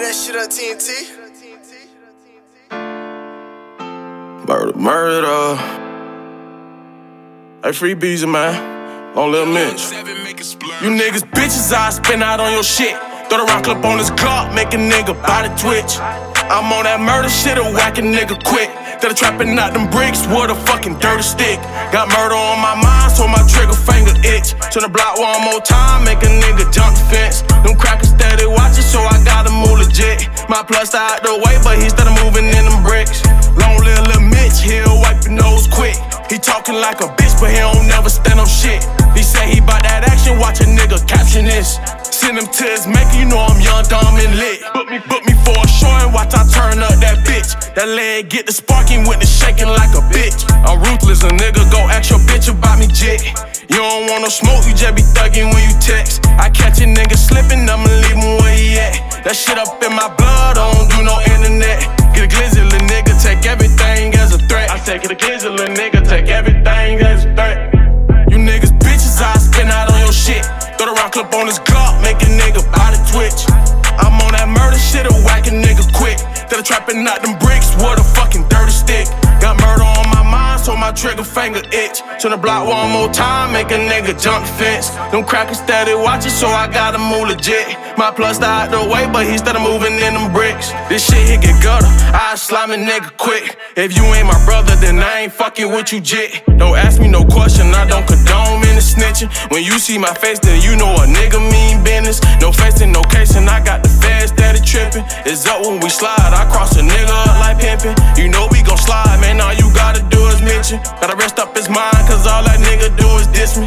That shit on TNT. Murder, murder. Hey, free Beezy, man. On Lil Mitch. You niggas bitches, I spin out on your shit. Throw the rock clip on this Glock, make a nigga body twitch. I'm on that murder shit, a whack a nigga quick. That trapping out them bricks with a fucking dirty stick. Got murder on my mind, so my trigger finger itch. Turn the block one more time, make a nigga jump the fence. Them crackers steady watching, so I gotta move legit. My plus out the way, but he started moving in them bricks. Long live Lil Mitch, he'll wipe your nose quick. He talking like a bitch, but he don't never stand on shit. He say he bout that action, watch a nigga caption this. Send him to his maker, you know I'm young, dumb, and lit. Book me, book me for a show and watch I turn up that bitch. That leg get the sparking with the shaking like a bitch. I'm ruthless, a nigga go ask your bitch about me jit. You don't want no smoke, you just be thugging when you text. I catch a nigga slipping, I'ma leave him where he at. That shit up in my blood, I don't do no internet. Get a glizzy, little nigga, take everything as a threat. I say, get a glizzy, little nigga, take everything as a threat. You niggas bitches, I spin out on your shit. Throw the rock clip on this Glock, make a nigga body twitch. I'm on that murder shit, a whack a nigga quick. That trapping out them bricks with a my trigger finger itch. Turn the block one more time, make a nigga jump the fence. Them crackers steady watching, so I gotta move legit. My plus out the way, but he started moving in them bricks. This shit here get gutter, I slime a nigga quick. If you ain't my brother, then I ain't fucking with you, jit. Don't ask me no question, I don't condone any snitching. When you see my face, then you know a nigga mean business. No face and no case, and I got the feds steady tripping. It's up when we slide, I cross a nigga up like pimping. You know we mention. Gotta rest up his mind, cause all that nigga do is diss me.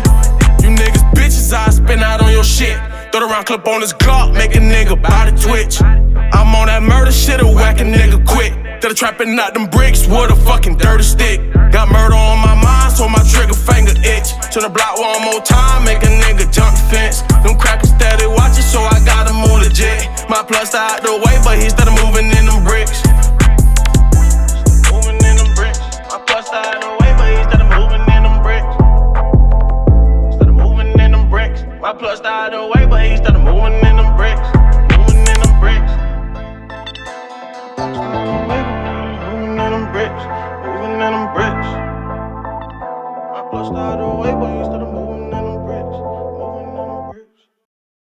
You niggas bitches, I spin out on your shit. Throw the round clip on this Glock, make a nigga body twitch. I'm on that murder shit, a whack a nigga quick. That a trapping out them bricks with a fucking dirty stick. Got murder on my mind, so my trigger finger itch. Turn the block one more time, make a nigga jump the fence. Them crackers steady watching, so I gotta move legit. My plus out the way, but he started moving slide away when you stood the moon.